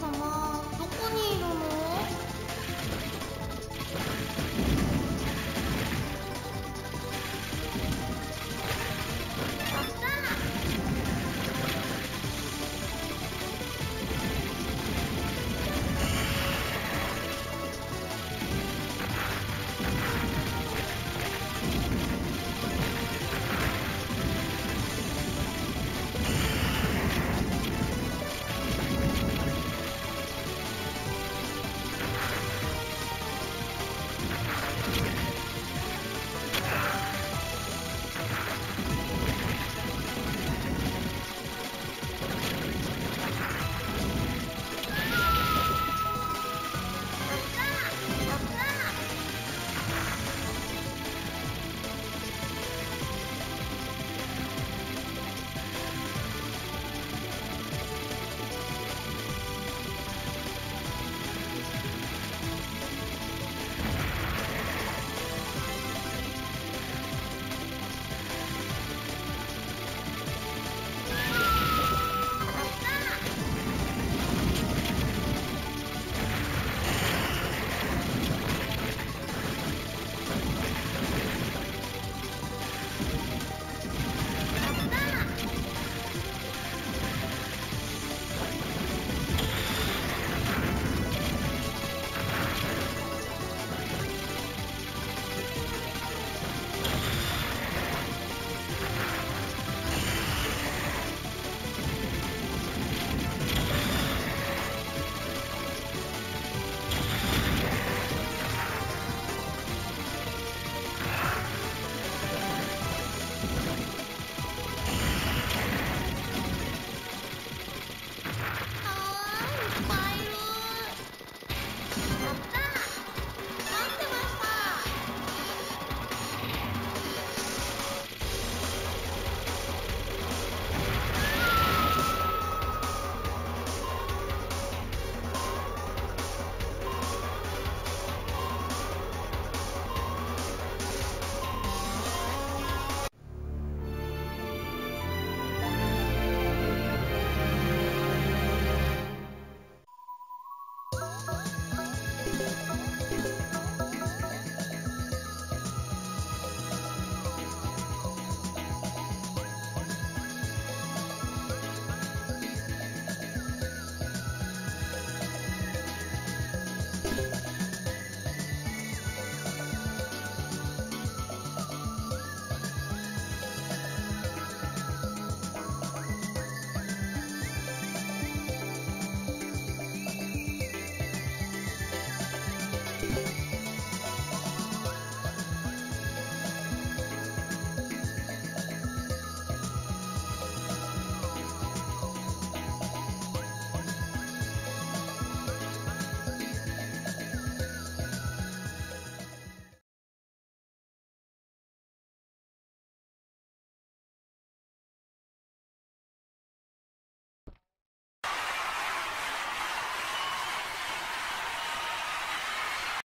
什么 Bye.